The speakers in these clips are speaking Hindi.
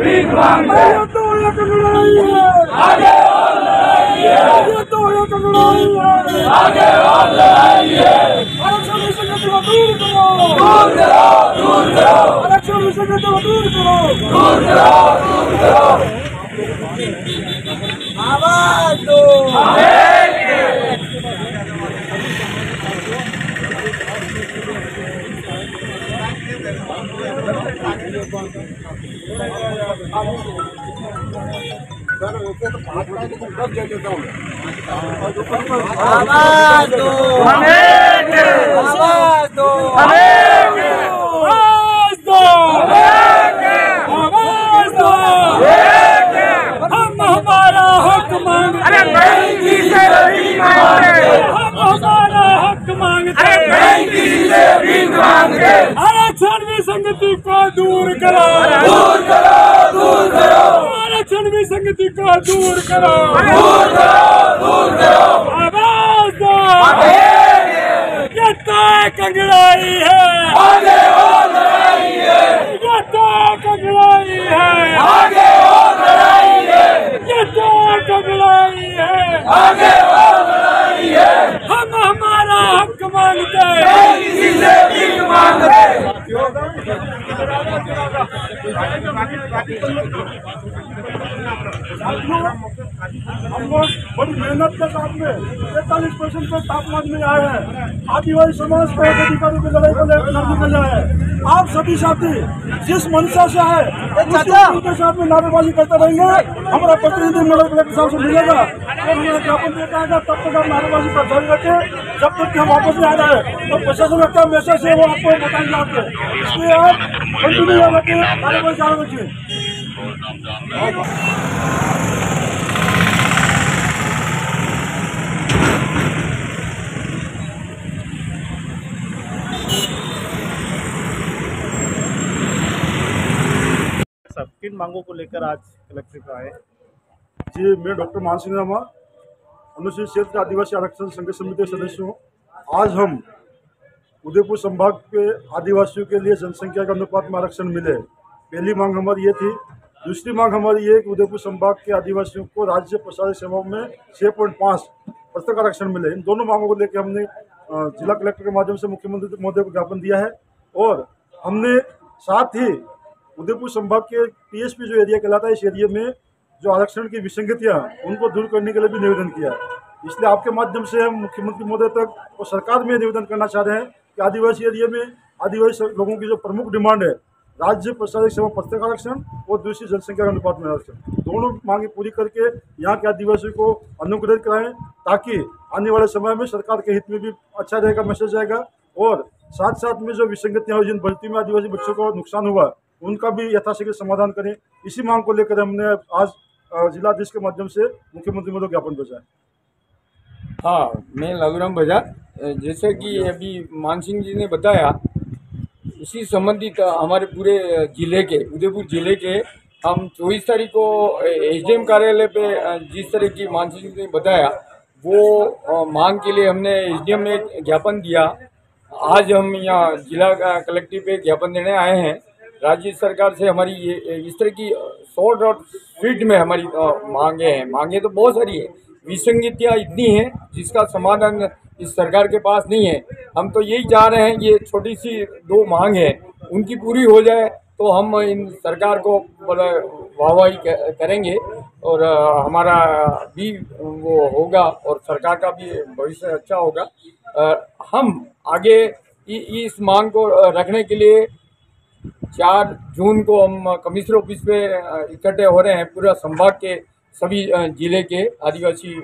भीख मांगते ये तो एक लड़ाई है आगे और लड़ाई है ये तो एक लड़ाई है आगे और लड़ाई है आरक्षण विषय को दूर करो दूर करो दूर करो आरक्षण विषय को दूर करो दूर Thank you. हम हमारा हक मांगते हम हमारा हक मांगते आरक्षण विसंगति को दूर करो दूर करो दूर करो आरक्षण विसंगति को दूर करो। दूर करो दूर करो आवाज़ दो ये तय कंगड़ाई है आगे और लड़ाई है। ये तय कंगड़ाई है आगे और लड़ाई है। ये तय कंगड़ाई है आगे और लड़ाई है। हम हमारा मांगते किसी से भीख मांगते हम लोग बड़ी मेहनत के साथ में तैतालीस परसेंट के तापमान में आए हैं। आदिवासी समाज को एक अधिकारों की लड़ाई को लेकर निकल जाए आप सभी साथी जिस मंशा से है उनके साथ में नारेबाजी करते रहेंगे। हमारा प्रतिनिधि मंडल कलेक्टर साहब से मिलेगा। और ज्ञापन देता है तब तक आप नारेबाजी पर जारी रखें। जब तक कि हम वापस नहीं आ रहे तो प्रशासन का मैसेज है वो आपको बताएँगे आपको इसलिए आप कंटिन्यू रखें नारेबाजी जारी रखिए सब किन मांगों को लेकर आज कलेक्ट्रेट आए जी मैं डॉक्टर मान सिंह रामा अनुसूचित क्षेत्र आदिवासी आरक्षण संघ समिति के सदस्य हूँ। आज हम उदयपुर संभाग के आदिवासियों के लिए जनसंख्या के अनुपात में आरक्षण मिले। पहली मांग हमारी ये थी। दूसरी मांग हमारी ये कि उदयपुर संभाग के आदिवासियों को राज्य प्रशासनिक सेवाओं में छः पॉइंट पाँच प्रतिशत आरक्षण मिले। इन दोनों मांगों को लेकर हमने जिला कलेक्टर के माध्यम से मुख्यमंत्री महोदय को ज्ञापन दिया है और हमने साथ ही उदयपुर संभाग के टीएसपी जो एरिया कहलाता है, इस एरिया में जो आरक्षण की विसंगतियाँ, उनको दूर करने के लिए भी निवेदन किया है। इसलिए आपके माध्यम से हम मुख्यमंत्री महोदय तक और सरकार में निवेदन करना चाह रहे हैं कि आदिवासी एरिया में आदिवासी लोगों की जो प्रमुख डिमांड है, राज्य प्रशासनिक सेवा प्रत्येक आरक्षण और दूसरी जनसंख्या अनुपात में आरक्षण। दोनों मांगे पूरी करके यहाँ के आदिवासियों को अनुग्रहित कराएँ ताकि आने वाले समय में सरकार के हित में भी अच्छा रहेगा, मैसेज आएगा और साथ साथ में जो विसंगतियाँ हुई जिन भर्ती में आदिवासी बच्चों को नुकसान हुआ, उनका भी यथाशीघ्र समाधान करें। इसी मांग को लेकर हमने आज जिलाधीश के माध्यम से मुख्यमंत्री महोदय ज्ञापन भेजा है। हाँ मैं लघुराम बाज़ार जैसे कि अभी मान सिंह जी ने बताया उसी संबंधित हमारे पूरे ज़िले के उदयपुर ज़िले के हम चौबीस तारीख को एसडीएम कार्यालय पे जिस तरह की मान सिंह जी ने बताया वो मांग के लिए हमने एसडीएम में ज्ञापन दिया। आज हम यहाँ जिला कलेक्टर पे ज्ञापन देने आए हैं। राज्य सरकार से हमारी ये इस तरह की शॉर्ट और स्वीट में हमारी मांगे हैं। मांगे तो बहुत सारी है। विसंगतियाँ इतनी हैं जिसका समाधान इस सरकार के पास नहीं है। हम तो यही चाह रहे हैं, ये छोटी सी दो मांग है। उनकी पूरी हो जाए तो हम इन सरकार को बोला वाहवाही करेंगे और हमारा भी वो होगा और सरकार का भी भविष्य अच्छा होगा। हम आगे इस मांग को रखने के लिए चार जून को हम कमिश्नर ऑफ़िस पे इकट्ठे हो रहे हैं पूरा संभाग के सभी ज़िले के आदिवासी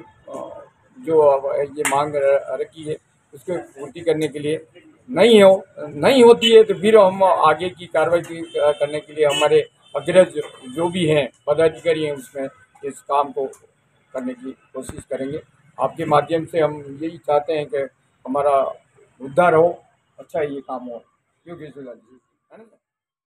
जो ये मांग रखी है, उसको पूर्ति करने के लिए। नहीं हो, नहीं होती है तो फिर हम आगे की कार्रवाई करने के लिए हमारे अग्रज जो भी हैं, पदाधिकारी हैं उसमें इस काम को करने की कोशिश करेंगे। आपके माध्यम से हम यही चाहते हैं कि हमारा उद्धार हो अच्छा ये काम हो। क्योंकि है ना